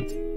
Bye.